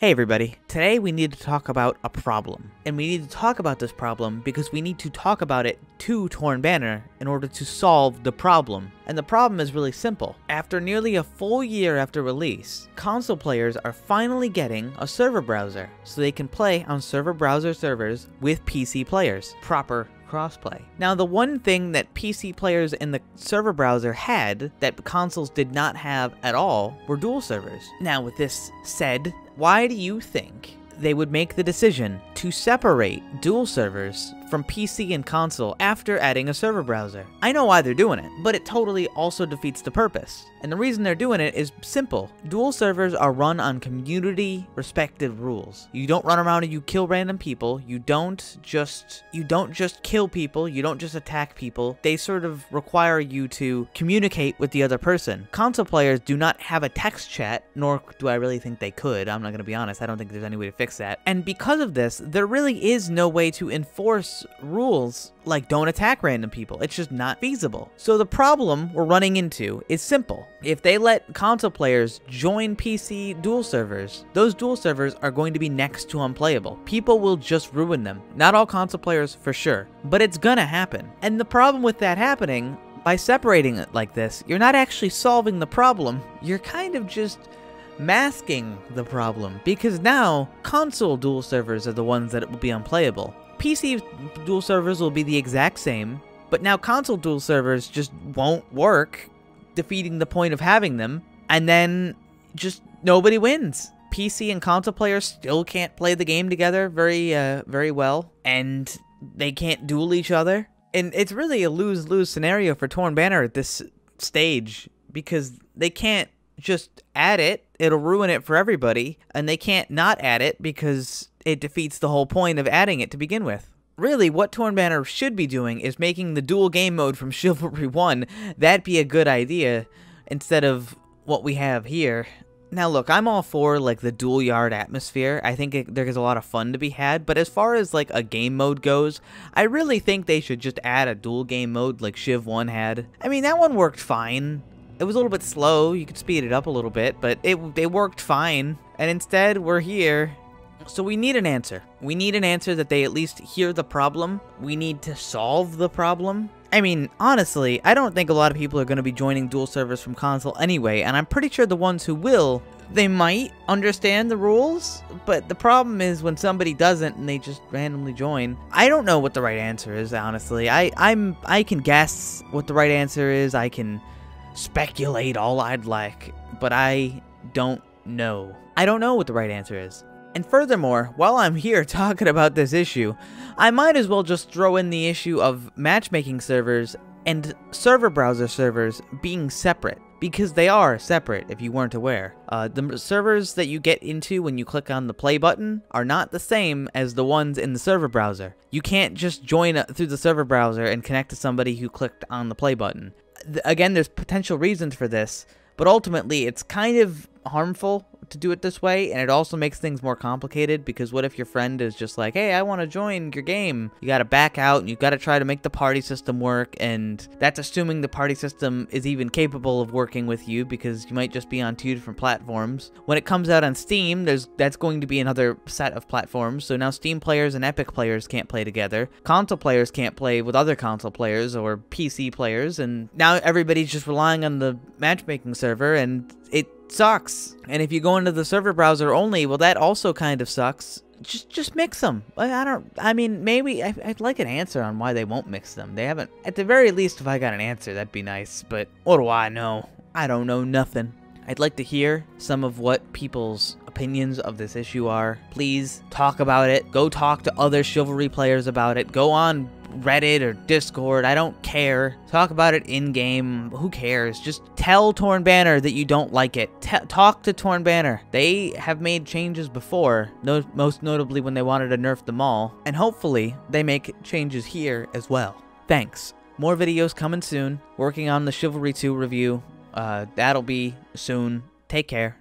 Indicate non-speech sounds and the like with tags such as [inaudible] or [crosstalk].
Hey everybody, today we need to talk about a problem. And we need to talk about this problem because we need to talk about it to Torn Banner in order to solve the problem. And the problem is really simple. After nearly a full year after release, console players are finally getting a server browser so they can play on server browser servers with PC players. Proper crossplay. Now, the one thing that PC players in the server browser had that consoles did not have at all were duel servers. Now, with this said, why do you think they would make the decision to separate duel servers from PC and console after adding a server browser. I know why they're doing it, but it totally also defeats the purpose. And the reason they're doing it is simple. Duel servers are run on community respective rules. You don't run around and you kill random people. You don't just you don't just kill people. You don't just attack people. They sort of require you to communicate with the other person. Console players do not have a text chat, nor do I really think they could. I'm not going to be honest. I don't think there's any way to fix that. And because of this, there really is no way to enforce rules like don't attack random people. It's just not feasible. So the problem we're running into is simple. If they let console players join PC duel servers, those duel servers are going to be next to unplayable. People will just ruin them. Not all console players for sure, but it's gonna happen. And the problem with that happening, by separating it like this, you're not actually solving the problem. You're kind of just masking the problem because now console duel servers are the ones that will be unplayable. PC duel servers will be the exact same, but now console duel servers just won't work, defeating the point of having them, and then just nobody wins. PC and console players still can't play the game together very, uh, very well, and they can't duel each other. And it's really a lose-lose scenario for Torn Banner at this stage because they can't just add it. It'll ruin it for everybody, and they can't not add it because it defeats the whole point of adding it to begin with. Really, what Torn Banner should be doing is making the duel game mode from [laughs] Chivalry 1. That'd be a good idea instead of what we have here. Now look, I'm all for like the duel yard atmosphere. I think it, there's a lot of fun to be had, but as far as like a game mode goes, I really think they should just add a duel game mode like Chiv 1 had. I mean, that one worked fine. It was a little bit slow, you could speed it up a little bit, but it, it worked fine. And instead, we're here so we need an answer. We need an answer that they at least hear the problem. We need to solve the problem. I mean, honestly, I don't think a lot of people are going to be joining duel servers from console anyway, and I'm pretty sure the ones who will, they might understand the rules, but the problem is when somebody doesn't and they just randomly join. I don't know what the right answer is, honestly. I I'm I can guess what the right answer is. I can speculate all I'd like, but I don't know. I don't know what the right answer is. And furthermore, while I'm here [laughs] talking about this issue, I might as well just throw in the issue of matchmaking servers and server browser servers being separate. Because they are separate, if you weren't aware. Uh, the servers that you get into when you click on the play button are not the same as the ones in the server browser. You can't just join through the server browser and connect to somebody who clicked on the play button. Again, there's potential reasons for this, but ultimately it's kind of harmful to do it this way, and it also makes things more complicated because what if your friend is just like, hey, I want to join your game? You got to back out and you got to try to make the party system work, and that's assuming the party system is even capable of working with you because you might just be on two different platforms. When it comes out on Steam, there's that's going to be another set of platforms, so now Steam players and Epic players can't play together. Console players can't play with other console players or PC players, and now everybody's just relying on the matchmaking server, and it sucks. And if you go into the server browser only, well, that also kind of sucks. Just, just mix them. I don't. I mean, maybe I, would like an answer on why they won't mix them. They haven't. At the very least, if I got an answer, that'd be nice. But what do I know? I don't know nothing. I'd like to hear some of what people's opinions of this issue are. Please talk about it. Go talk to other Chivalry players about it. Go on Reddit or Discord. I don't care. Talk about it in game. Who cares? Just tell Torn Banner that you don't like it. T talk to Torn Banner. They have made changes before, no most notably when they wanted to nerf them all. And hopefully, they make changes here as well. Thanks. More videos coming soon. Working on the Chivalry 2 review. Uh, that'll be soon. Take care.